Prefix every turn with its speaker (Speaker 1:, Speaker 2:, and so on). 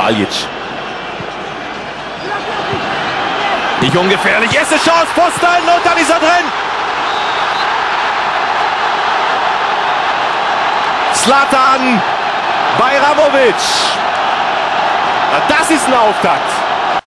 Speaker 1: Baljic. Nicht ungefährlich. Erste Chance, Pfosten und dann ist er drin. Slatan bei Ramovic. Das ist ein Auftakt.